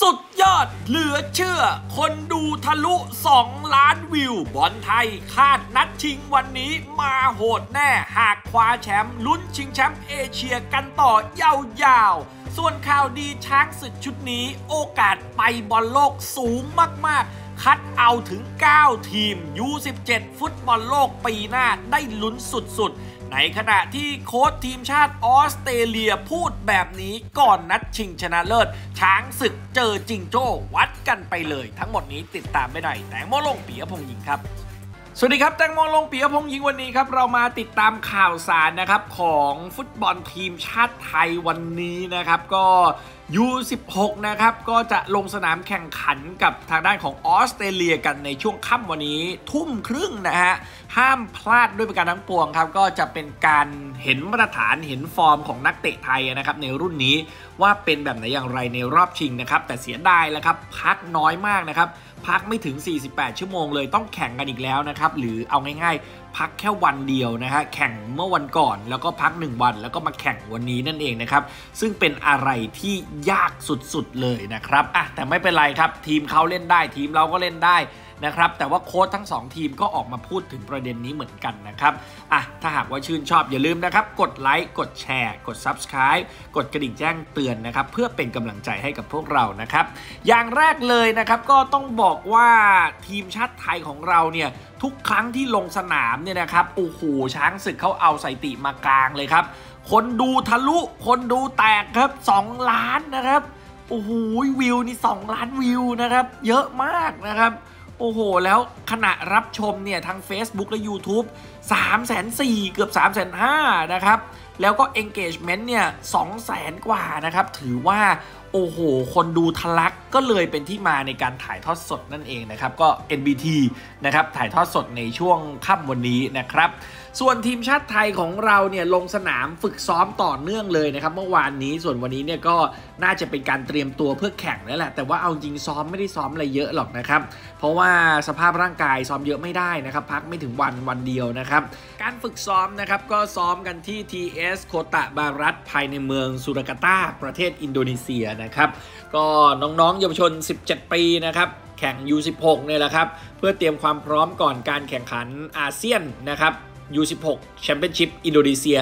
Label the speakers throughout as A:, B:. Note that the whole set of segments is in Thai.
A: สุดยอดเหลือเชื่อ คนดูทะลุ 2 ล้านวิว บอลไทยคาดนัดชิงวันนี้มาโหดแน่ หากคว้าแชมป์ลุ้นชิงแชมป์เอเชียกันต่อยาวๆ ส่วนข่าวดีช้างศึกชุดนี้ โอกาสไปบอลโลกสูงมากๆ คัดเอาถึง 9 ทีม U17 ฟุตบอลโลกปีหน้าได้ลุ้นสุดๆ ในขณะที่โค้ชทีมชาติออสเตรเลียพูดแบบนี้ก่อนนัดชิงชนะเลิศ ช้างศึกเจอจิงโจ้วัดกันไปเลย ทั้งหมดนี้ติดตามไม่ได้แตงโมลงปียพงศ์หญิงครับ สวัสดีครับแตงโมลงปียพงศ์หญิงวันนี้ครับเรามาติดตามข่าวสารนะครับของฟุตบอลทีมชาติไทยวันนี้นะครับก็ U16 นะครับก็จะลงสนามแข่งขันกับทางด้านของออสเตรเลียกันในช่วงค่ำวันนี้ทุ่มครึ่งนะฮะห้ามพลาดด้วยประการทั้งปวงครับก็จะเป็นการเห็นมาตรฐานเห็นฟอร์มของนักเตะไทยนะครับในรุ่นนี้ว่าเป็นแบบไหนอย่างไรในรอบชิงนะครับแต่เสียดายแล้วครับพักน้อยมากนะครับ พักไม่ถึง 48 ชั่วโมงเลยต้องแข่งกันอีกแล้วนะครับ หรือเอาง่ายๆ พักแค่วันเดียวนะฮะแข่งเมื่อวันก่อนแล้วก็พัก 1 วัน แล้วก็มาแข่งวันนี้นั่นเองนะครับ ซึ่งเป็นอะไรที่ยากสุดๆเลยนะครับอะแต่ไม่เป็นไรครับ ทีมเขาเล่นได้ทีมเราก็เล่นได้ นะครับ แต่ว่าโค้ชทั้ง 2 ทีมก็ออกมาพูดถึงประเด็นนี้เหมือนกันนะครับอะถ้าหากว่าชื่นชอบอย่าลืมนะครับ กดไลค์ กดแชร์ กด Subscribe กดกระดิ่งแจ้งเตือนนะครับเพื่อเป็นกำลังใจให้กับพวกเรานะครับ อย่างแรกเลยนะครับก็ต้องบอกว่าทีมชาติไทยของเราเนี่ยทุกครั้งที่ลงสนามเนี่ยนะครับโอ้โหช้างศึกเขาเอาสถิติมากลางเลยครับ คนดูทะลุ คนดูแตกครับ 2 ล้านนะครับโอ้โหวิวนี่ 2 ล้านวิวนะครับ เยอะมากนะครับ โอ้โห แล้วขณะรับชมเนี่ยทาง Facebook และ YouTube 3 4 0 0 0เกือบ 3 5 0 0 0นะครับ แล้วก็ engagement เนี่ย2 0 0 0 0 0 กว่านะครับ ถือว่า โอ้โห คนดูทะลักก็เลยเป็นที่มาในการถ่ายทอดสดนั่นเองนะครับ ก็ NBT นะครับถ่ายทอดสดในช่วงค่ำวันนี้นะครับ ส่วนทีมชาติไทยของเราเนี่ยลงสนามฝึกซ้อมต่อเนื่องเลยนะครับ เมื่อวานนี้ส่วนวันนี้เนี่ยก็น่าจะเป็นการเตรียมตัวเพื่อแข่งแล้วแหละ แต่ว่าเอาจริงซ้อมไม่ได้ซ้อมอะไรเยอะหรอกนะครับ เพราะว่าสภาพร่างกายซ้อมเยอะไม่ได้นะครับ พักไม่ถึงวันวันเดียวนะครับ การฝึกซ้อมนะครับก็ซ้อมกันที่ TS โคตะบารัตภายในเมืองสุรากาตาประเทศอินโดนีเซียนะครับ ก็น้องเยาวชน 17 ปีนะครับแข่ง U16 เนี่ยแหละครับเพื่อเตรียมความพร้อมก่อนการแข่งขันอาเซียนนะครับ U16 Championship อินโดนีเซีย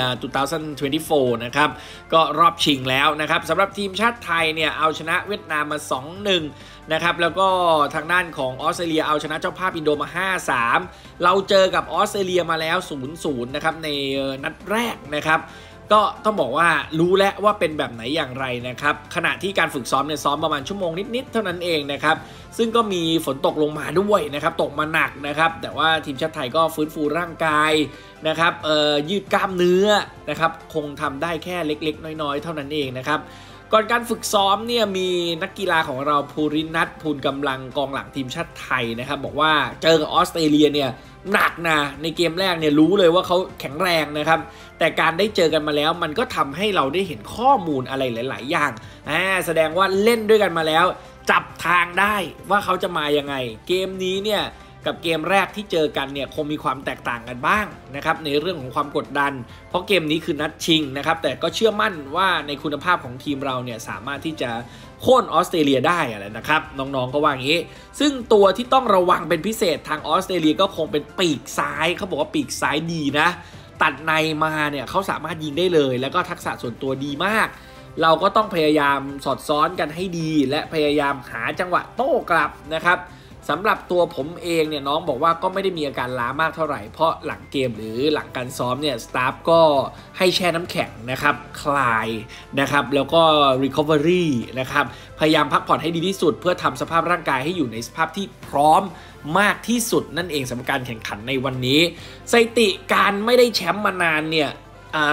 A: 2024 นะครับ ก็รอบชิงแล้วนะครับสำหรับทีมชาติไทยเนี่ย เอาชนะเวียดนามมา 2-1 นะครับ แล้วก็ทางด้านของออสเตรเลียเอาชนะเจ้าภาพอินโดมา 5-3 เราเจอกับออสเตรเลียมาแล้ว 0-0 นะครับ ในนัดแรกนะครับ ก็ต้องบอกว่ารู้แล้วว่าเป็นแบบไหนอย่างไรนะครับ ขณะที่การฝึกซ้อมเนี่ยซ้อมประมาณชั่วโมงนิดๆเท่านั้นเองนะครับซึ่งก็มีฝนตกลงมาด้วยนะครับ ตกมาหนักนะครับ แต่ว่าทีมชาติไทยก็ฟื้นฟูร่างกายนะครับยืดกล้ามเนื้อนะครับ คงทำได้แค่เล็ก ๆ น้อย ๆ เท่านั้นเองนะครับ ก่อนการฝึกซ้อมเนี่ยมีนักกีฬาของเราภูรินัทภูลกำลังกองหลังทีมชาติไทยนะครับ บอกว่าเจอกับออสเตรเลียเนี่ยหนักนะในเกมแรกเนี่ยรู้เลยว่าเขาแข็งแรงนะครับ แต่การได้เจอกันมาแล้วมันก็ทำให้เราได้เห็นข้อมูลอะไรหลาย ๆ อย่างอ่าแสดงว่าเล่นด้วยกันมาแล้ว จับทางได้ว่าเขาจะมายังไง เกมนี้เนี่ย กับเกมแรกที่เจอกันเนี่ยคงมีความแตกต่างกันบ้างนะครับในเรื่องของความกดดัน เพราะเกมนี้คือนัดชิงนะครับแต่ก็เชื่อมั่นว่าในคุณภาพของทีมเราเนี่ยสามารถที่จะโค่นออสเตรเลียได้อะไรนะครับน้องๆก็ว่าอย่างนี้ ซึ่งตัวที่ต้องระวังเป็นพิเศษทางออสเตรเลียก็คงเป็นปีกซ้ายเขาบอกว่าปีกซ้ายดีนะ ตัดในมาเนี่ยเขาสามารถยิงได้เลย แล้วก็ทักษะส่วนตัวดีมาก เราก็ต้องพยายามสอดซ้อนกันให้ดี และพยายามหาจังหวะโต้กลับนะครับ สำหรับตัวผมเองเนี่ยน้องบอกว่าก็ไม่ได้มีอาการล้ามากเท่าไหร่ เพราะหลังเกมหรือหลังการซ้อมเนี่ยสตาฟก็ให้แช่น้ำแข็งนะครับคลายนะครับแล้วก็ recovery นะครับพยายามพักผ่อนให้ดีที่สุด เพื่อทำสภาพร่างกายให้อยู่ในสภาพที่พร้อมมากที่สุดนั่นเองสำหรับการแข่งขันในวันนี้สถิติการไม่ได้แชมป์มานานเนี่ย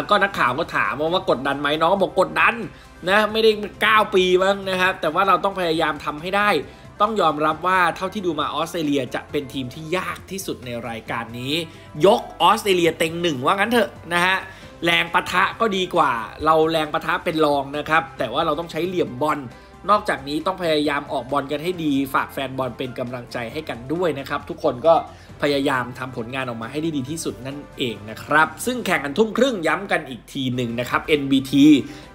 A: ก็นักข่าวก็ถามว่ากดดันไหมน้องบอกกดดันนะไม่ได้ 9 ปีมั้งนะครับแต่ว่าเราต้องพยายามทำให้ได้ ต้องยอมรับว่าเท่าที่ดูมาออสเตรเลียจะเป็นทีมที่ยากที่สุดในรายการนี้ ยกออสเตรเลียเต็งหนึ่งว่างั้นเถอะนะฮะแรงปะทะก็ดีกว่า เราแรงปะทะเป็นรองนะครับ แต่ว่าเราต้องใช้เหลี่ยมบอลนอกจากนี้ต้องพยายามออกบอลกันให้ดี ฝากแฟนบอลเป็นกำลังใจให้กันด้วยนะครับ ทุกคนก็พยายามทำผลงานออกมาให้ได้ดีที่สุดนั่นเองนะครับ ซึ่งแข่งกันทุ่มครึ่งย้ำกันอีกทีหนึ่งนะครับ NBT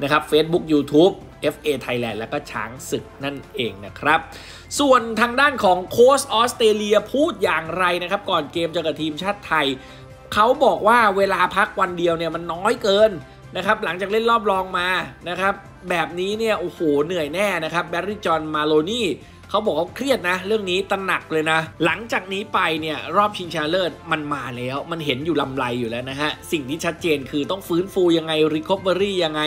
A: นะครับ Facebook YouTube FA Thailand และก็ช้างศึกนั่นเองนะครับ ส่วนทางด้านของโค้ชออสเตรเลียพูดอย่างไรนะครับ ก่อนเกมเจอกับทีมชาติไทย เขาบอกว่าเวลาพักวันเดียวเนี่ยมันน้อยเกินนะครับหลังจากเล่นรอบรองมานะครับแบบนี้เนี่ยโอ้โหเหนื่อยแน่นะครับแบรดลีย์จอห์นมาโลนี่ เขาบอกเขาเครียดนะ เรื่องนี้ตระหนักเลยนะ หลังจากนี้ไปเนี่ยรอบชิงชนะเลิศมันมาแล้ว มันเห็นอยู่รำไรอยู่แล้วนะฮะ สิ่งที่ชัดเจนคือต้องฟื้นฟูยังไง recovery ยังไง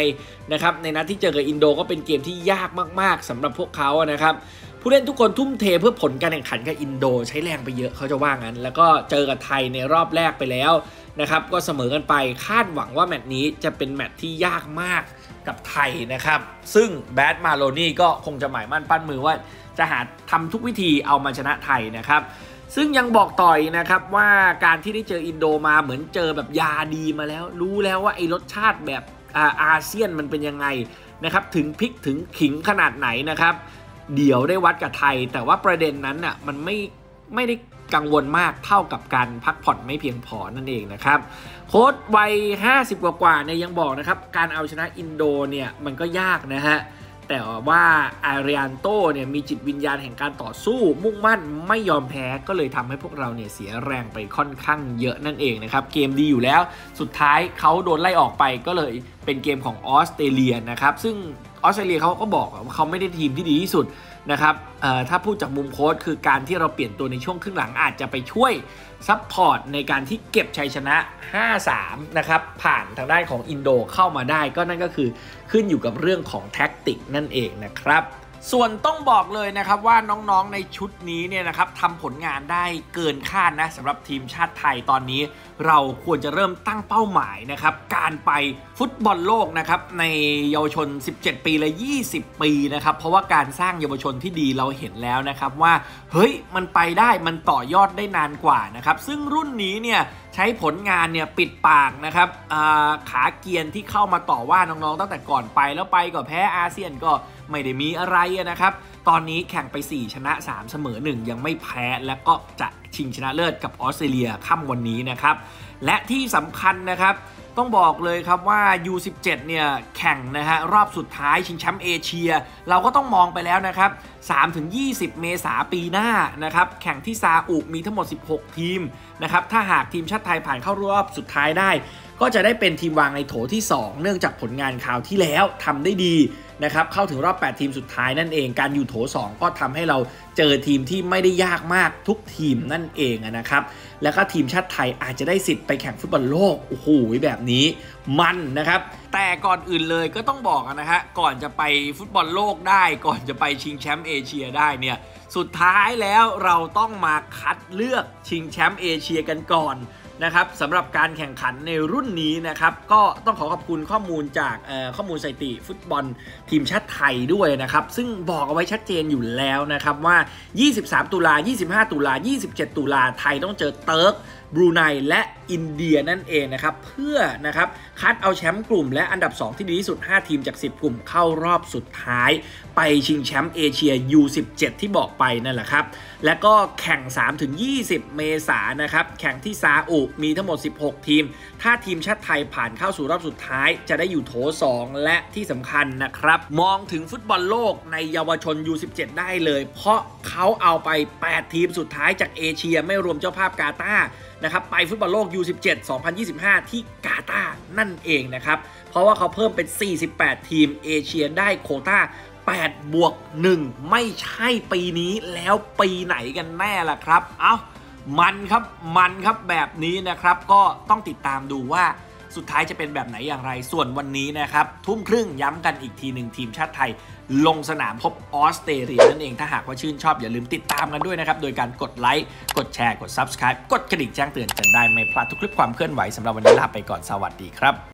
A: นะครับในนัดที่เจอกับอินโดก็เป็นเกมที่ยากมาก ๆสำหรับพวกเขานะครับผู้เล่นทุกคนทุ่มเทเพื่อผลการแข่งขันกับอินโด ใช้แรงไปเยอะเขาจะว่างั้น แล้วก็เจอกับไทยในรอบแรกไปแล้วนะครับก็เสมอกันไปคาดหวังว่าแมตช์นี้จะเป็นแมตช์ที่ยากมากกับไทยนะครับ ซึ่งแบรดมาโลนี่ก็คงจะหมายมั่นปั้นมือว่า จะหาทำทุกวิธีเอามาชนะไทยนะครับซึ่งยังบอกต่อนะครับว่าการที่ได้เจออินโดมาเหมือนเจอแบบยาดีมาแล้ว รู้แล้วว่าไอ้รสชาติแบบอาอาเซียนมันเป็นยังไงนะครับถึงพริกถึงขิงขนาดไหนนะครับ เดี๋ยวได้วัดกับไทย แต่ว่าประเด็นนั้นน่ะมันไม่ไม่ได้กังวลมากเท่ากับการพักผ่อนไม่เพียงพอนั่นเองนะครับ โค้ดวัย 50 กว่าๆเนี่ยยังบอกนะครับ การเอาชนะอินโดเนี่ยมันก็ยากนะฮะ แต่ว่าอาริอันโตเนี่ยมีจิตวิญญาณแห่งการต่อสู้ มุ่งมั่นไม่ยอมแพ้ก็เลยทำให้พวกเราเนี่ยเสียแรงไปค่อนข้างเยอะนั่นเองนะครับ เกมดีอยู่แล้ว สุดท้ายเขาโดนไล่ออกไปก็เลยเป็นเกมของออสเตรเลียนะครับ ซึ่งออสเตรเลียเขาก็บอกว่าเขาไม่ได้ทีมที่ดีที่สุดนะครับถ้าพูดจากมุมโค้ชคือการที่เราเปลี่ยนตัวในช่วงครึ่งหลังอาจจะไปช่วย support ในการที่เก็บชัยชนะ 5-3 นะครับผ่านทางด้านของอินโดเข้ามาได้ก็นั่นก็คือขึ้นอยู่กับเรื่องของแท็กติกนั่นเองนะครับ ส่วนต้องบอกเลยนะครับว่าน้องๆในชุดนี้เนี่ยนะครับทำผลงานได้เกินคาดนะสำหรับทีมชาติไทยตอนนี้ เราควรจะเริ่มตั้งเป้าหมายนะครับการไปฟุตบอลโลกนะครับในเยาวชน 17 ปีและ 20 ปีนะครับเพราะว่าการสร้างเยาวชนที่ดีเราเห็นแล้วนะครับว่าเฮ้ยมันไปได้มันต่อยอดได้นานกว่านะครับซึ่งรุ่นนี้เนี่ยใช้ผลงานเนี่ยปิดปากนะครับขาเกียนที่เข้ามาต่อว่าน้องๆตั้งแต่ก่อนไปแล้วไปก็แพ้อาเซียนก็ไม่ได้มีอะไรนะครับ ตอนนี้แข่งไป 4 ชนะ 3 เสมอ 1 ยังไม่แพ้และก็จะชิงชนะเลิศกับออสเตรเลียค่ำวันนี้นะครับ และที่สำคัญนะครับ ต้องบอกเลยครับว่า U17 เนี่ยแข่งนะฮะรอบสุดท้ายชิงแชมป์เอเชีย เราก็ต้องมองไปแล้วนะครับ3-20 เมษาปีหน้านะครับแข่งที่ซาอุมีทั้งหมด 16 ทีมนะครับถ้าหากทีมชาติไทยผ่านเข้ารอบสุดท้ายได้ ก็จะได้เป็นทีมวางในโถที่ 2 เนื่องจากผลงานคราวที่แล้วทำได้ดี นะครับเข้าถึงรอบ 8 ทีมสุดท้ายนั่นเองการอยู่โถ 2 ก็ทำให้เราเจอทีมที่ไม่ได้ยากมากทุกทีมนั่นเองนะครับแล้วก็ทีมชาติไทยอาจจะได้สิทธิ์ไปแข่งฟุตบอลโลกโอ้โหแบบนี้มันนะครับแต่ก่อนอื่นเลยก็ต้องบอกนะฮะก่อนจะไปฟุตบอลโลกได้ ก่อนจะไปชิงแชมป์เอเชียได้เนี่ยสุดท้ายแล้วเราต้องมาคัดเลือกชิงแชมป์เอเชียกันก่อน นะครับสำหรับการแข่งขันในรุ่นนี้นะครับ ก็ต้องขอขอบคุณข้อมูลจากข้อมูลสถิติฟุตบอลทีมชาติไทยด้วยนะครับ ซึ่งบอกเอาไว้ชัดเจนอยู่แล้วนะครับว่า 23 ตุลา 25 ตุลา 27 ตุลาไทยต้องเจอเติร์ก บรูไนและอินเดียนั่นเองนะครับ เพื่อนะครับคัดเอาแชมป์กลุ่มและอันดับ 2 ที่ดีที่สุด 5 ทีมจาก 10 กลุ่มเข้ารอบสุดท้าย ไปชิงแชมป์เอเชีย U17 ที่บอกไปนั่นแหละครับ และก็แข่ง 3-20 เมษายนนะครับ แข่งที่ซาอุมีทั้งหมด 16 ทีม ถ้าทีมชาติไทยผ่านเข้าสู่รอบสุดท้าย จะได้อยู่โถ 2 และที่สำคัญนะครับ มองถึงฟุตบอลโลกในเยาวชน U17 ได้เลย เพราะเขาเอาไป 8 ทีมสุดท้ายจากเอเชียไม่รวมเจ้าภาพกาตาร์นะครับไปฟุตบอลโลก U17 2025 ที่กาตาร์นั่นเองนะครับ เพราะว่าเขาเพิ่มเป็น 48 ทีมเอเชียได้โคต้า8บวก1 ไม่ใช่ปีนี้แล้วปีไหนกันแน่ล่ะครับ เอา้า มันครับ มันครับแบบนี้นะครับ ก็ต้องติดตามดูว่า สุดท้ายจะเป็นแบบไหนอย่างไร ส่วนวันนี้นะครับ ทุ่มครึ่งย้ำกันอีกทีหนึ่งทีมชาติไทย ลงสนามพบออสเตรเลียนั่นเองถ้าหากว่าชื่นชอบอย่าลืมติดตามกันด้วยนะครับ โดยการกดไลค์กดแชร์กด Subscribe กดกระดิ่งแจ้งเตือนกันได้ไม่พลาดทุกคลิปความเคลื่อนไหวสำหรับวันนี้ลาไปก่อนสวัสดีครับ